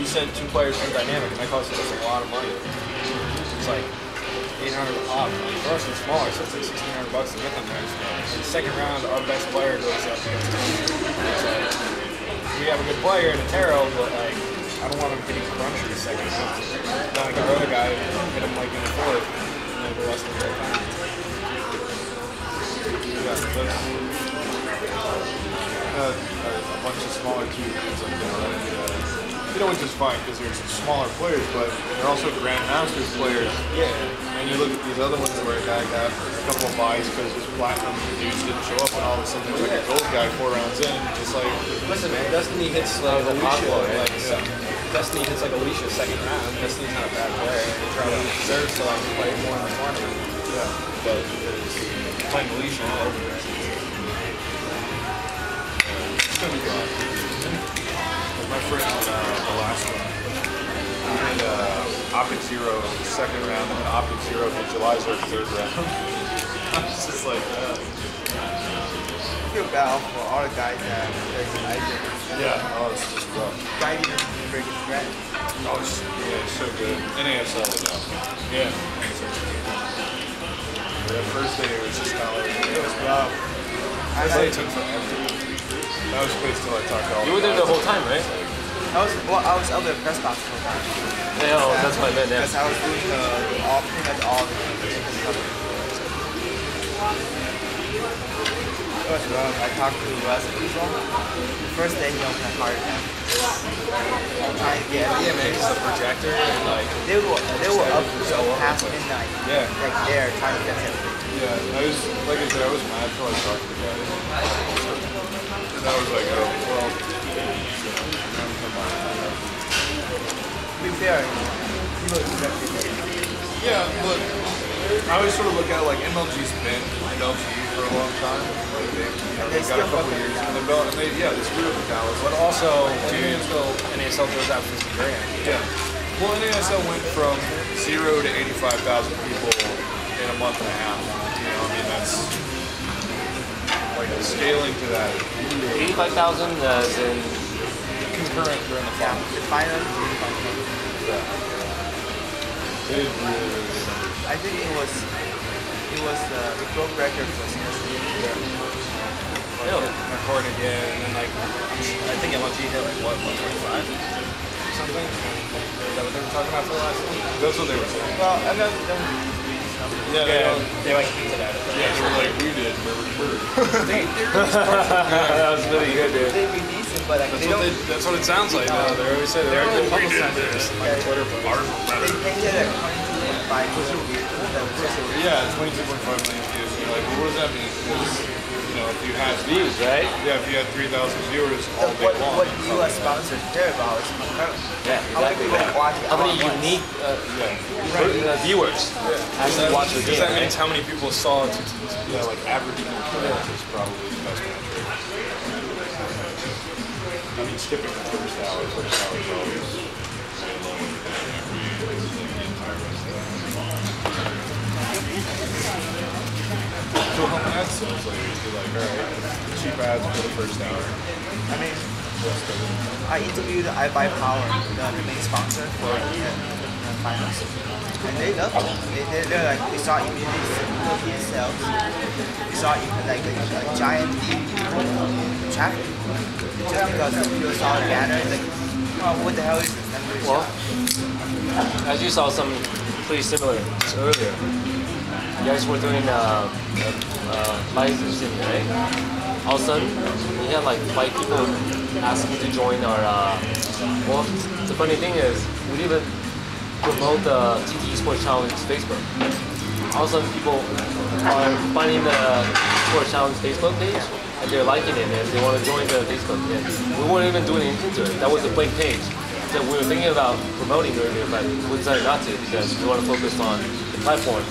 we sent two players from Dynamic, and that cost us a lot of money. It's like 800 a pop. For us, it's smaller, so it's like 1600 bucks to get them there. And the second round, our best player goes up. Like, we have a good player in a tarot, but like, I don't want him getting crunched in the second round. Not like our other guy, hit him like in the fourth, and then the rest of the time. Yeah, uh, a bunch of smaller cubes you know, which is fine because they're smaller players, but they're also Grandmasters players. Yeah. And you look at these other ones where a guy got a couple of buys because his platinum dudes didn't show up, and all of a sudden there's like a gold guy four rounds in, just like. Listen, man, Destiny hits uh, like Oh, the Alicia. popular, Like, yeah. Destiny hits like Alicia second round. Destiny's not a bad player. They try to deserves to like play more in the tournament. Yeah. But playing Alicia all over Like my friend on uh, the last one, he had uh, Optic Zero in the second round, and then Optic Zero in July's our third round. I was just like, uh, I feel bad for all the guys that there's an agent. yeah, oh, it's just rough. Guy didn't break his threat. Oh, it's, yeah, it's so good. NASL, though. Yeah. That first day, it was just kind of like, it was rough. I, First I, day it took forever. That was wait till I talked to all You were there the whole time, right? I was well, I was there press box for a while. Yeah, oh, that's what I meant, Because. I was doing uh, all pretty much all the was rough. I talked to Russ people. The first day he almost had a heart attack. Trying to get Yeah, man, it's a projector and like They were they were up till past midnight. Yeah. Like there trying to fix everything. Yeah, I was, like I said, I was mad till I talked to the guy. And I was like, oh, well. To be fair, he was expected. Yeah, look, I always sort of look at it like MLG's been MLG for a long time. Like they, you know, They they've got a couple years in the belt, and they, yeah, they screwed up with Dallas. But also, NASL, NASL throws out 50 grand. Yeah. Well, NASL went from zero to 85,000 people in a month and a half. You know, I mean, that's scaling to that. 85,000 as in, Concurrent during the Yeah, fall. the final is. It really. I think it was it was uh, the broke record for CSC. really? Recorded, yeah, and then like, I think MLG hit like what, 125? Something? Is that what they were talking about for the last one? That's what they were saying. Well, I know they don't release numbers. Yeah, they, Yeah, don't- they like hinted at it. yeah, they were like, we did, we were sure. They, they release partial- that was really good, dude. they release it, but like That's they what, they, that's what it sounds like. No, they always say they're They're like, like, we did this. Like Twitter posts. They painted at 22.5 million views. That was just- Yeah, 22.5 million views. You're like, well, what does that mean? Because, you know, if you had Views, right? yeah, if you had 3,000 viewers all day What, long, what U.S. sponsors care about is incredible. Yeah, How many exactly. people How many all at once? unique uh, yeah, uh, viewers actually watch the Because game, that means right? how many people saw it. yeah, like averaging players is probably the best metric. I mean, skipping the first hour, first hour is always So how many ads sales like you're like, all right, cheap ads for the first hour. I mean, I interviewed iBUYPOWER, the, the main sponsor for the, uh, the finals, and they love it. They, they, they're like, they saw immediately European sales. They saw even like a, a giant leap in traffic. Just because people saw the banner, like, oh, what the hell is this? Well. As you saw some pretty similar earlier. You guys were doing uh, uh, uh, licensing, right? All of a sudden, we had like five people asking to join our. Uh, well, the funny thing is, we didn't even promote the Tt eSPORTS Challenge Facebook. All of a sudden, people are finding the Sports Challenge Facebook page and they're liking it and they want to join the Facebook. We weren't even doing anything to it. That was a blank page that we were thinking about promoting earlier, but we decided not to because we want to focus on the platform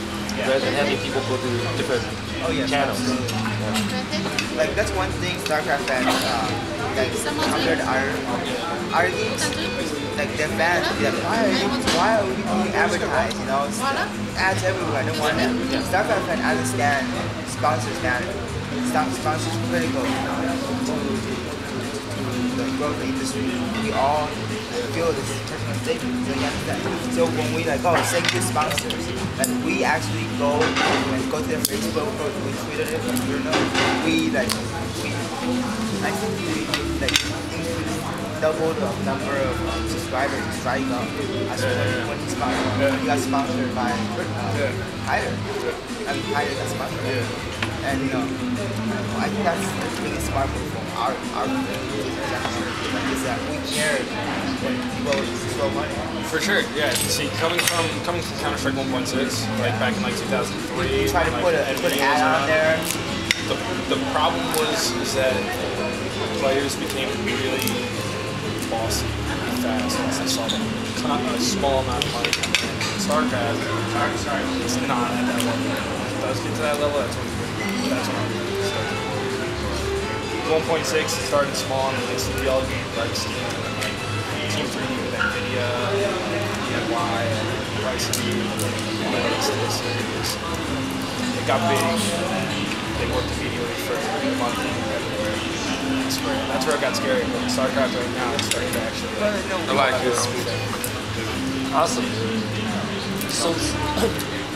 rather than having people go to different Oh, yes, channels. absolutely. Like that's one thing StarCraft fans uh, like compared to our our games, like their fans be like, why are you why are we being advertised? You know, ads everywhere. I don't want that. StarCraft fans understand sponsors matter. Star- Sponsors critical to, to, to the growth of the industry. We all feel this So when we like, oh, thank you sponsors, like we actually go and go to their Facebook or we Twitter it, you know, we like we think we like double the number of um, subscribers signing up as when, when he sponsored. Yeah. He got sponsored by uh, Yeah. Tyler. I mean Tyler. Yeah. And know, I think that's really smart move from our our is that we care when people throw money. For sure, yeah. See, coming from coming from Counter Strike 1.6, like back in like 2003, Try to put a put an ad on there. The, the problem was is that players became really bossy really fast once they saw the ton, a small amount of money coming in. StarCraft, it's not at that level. It does get to that level, that's when that's when it 1.6 started small and then like Steam and then like Team 3 with NVIDIA, DIY, YC, analytics to the series. It got big and then they worked immediately for a month everywhere. It's. That's where it got scary. But StarCraft right now is starting to actually I like this. their own thing. Awesome. So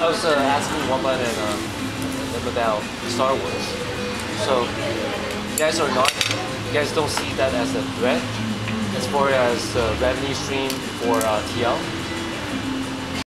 I was uh, asking by and um, them about Star Wars. So you guys are not, you guys don't see that as a threat as far as uh, revenue stream for uh, TL.